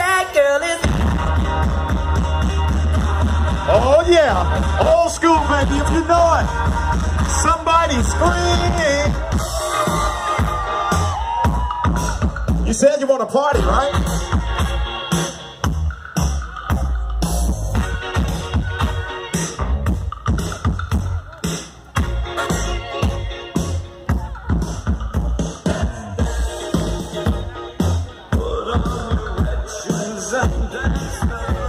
that girl is. Oh yeah, old school baby, if you know it. Somebody scream. You said you want to party, right? sometimes.